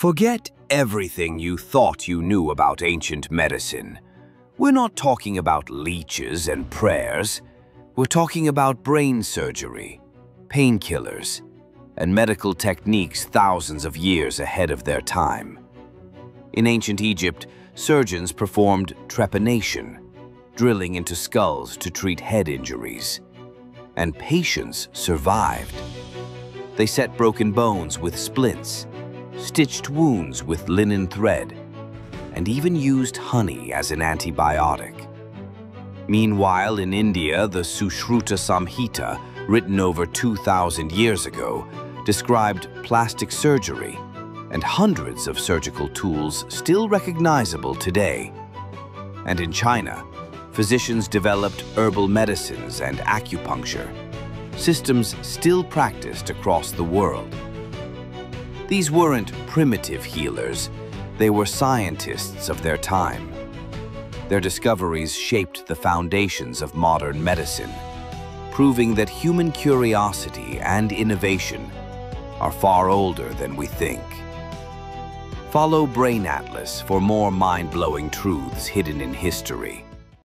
Forget everything you thought you knew about ancient medicine. We're not talking about leeches and prayers. We're talking about brain surgery, painkillers, and medical techniques thousands of years ahead of their time. In ancient Egypt, surgeons performed trepanation, drilling into skulls to treat head injuries. And patients survived. They set broken bones with splints, stitched wounds with linen thread, and even used honey as an antibiotic. Meanwhile, in India, the Sushruta Samhita, written over 2,000 years ago, described plastic surgery and hundreds of surgical tools still recognizable today. And in China, physicians developed herbal medicines and acupuncture, systems still practiced across the world. These weren't primitive healers, they were scientists of their time. Their discoveries shaped the foundations of modern medicine, proving that human curiosity and innovation are far older than we think. Follow Brain Atlas for more mind-blowing truths hidden in history.